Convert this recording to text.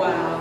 Wow.